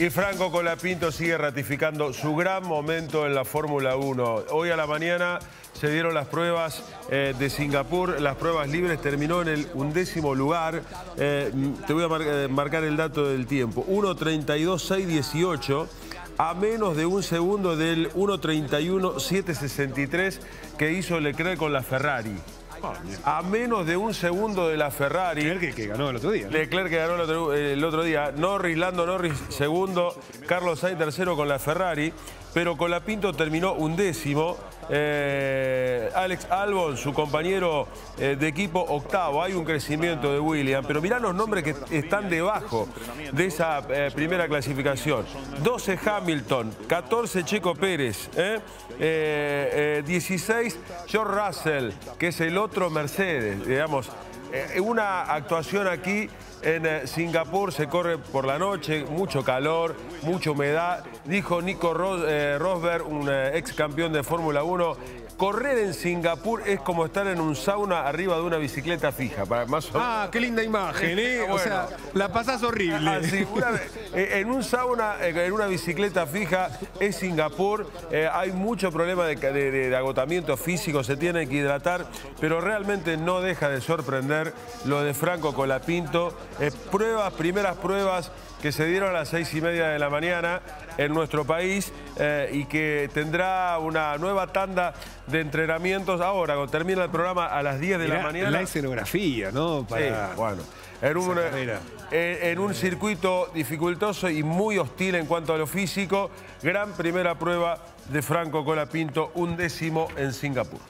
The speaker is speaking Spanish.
Y Franco Colapinto sigue ratificando su gran momento en la Fórmula 1. Hoy a la mañana se dieron las pruebas eh, de Singapur, las pruebas libres, terminó en el undécimo lugar. Eh, te voy a eh, marcar el dato del tiempo. 1.32.618 a menos de un segundo del 1.31.763 que hizo Leclerc con la Ferrari a menos de un segundo de la Ferrari. Leclerc que, ganó el otro día. Leclerc que ganó el otro, día. Norris, Lando Norris segundo, Carlos Sainz tercero con la Ferrari, pero con la Pinto terminó undécimo. Eh, Alex Albon, su compañero eh, de equipo, octavo. Hay un crecimiento de William, pero mirá los nombres que están debajo de esa eh, primera clasificación. 12 Hamilton, 14 Checo Pérez, 16 George Russell, que es el otro Mercedes, digamos. una actuación aquí en eh, Singapur se corre por la noche, mucho calor, mucha humedad. Dijo Nico eh, Rosberg, un eh, ex campeón de Fórmula 1, correr en Singapur es como estar en un sauna arriba de una bicicleta fija. Para más Ah, qué linda imagen, ¿eh? o sea, la pasás horrible. Ah, en un sauna, en una bicicleta fija, es Singapur. hay mucho problema de, agotamiento físico, se tiene que hidratar, pero realmente no deja de sorprender lo de Franco Colapinto. Eh, pruebas, primeras pruebas que se dieron a las seis y media de la mañana en nuestro país eh, y que tendrá una nueva tanda de entrenamientos ahora, cuando termina el programa a las 10 de la mañana. La escenografía, ¿no? Para... bueno. En un, eh, en un circuito dificultoso y muy hostil en cuanto a lo físico, gran primera prueba de Franco Colapinto, un décimo en Singapur.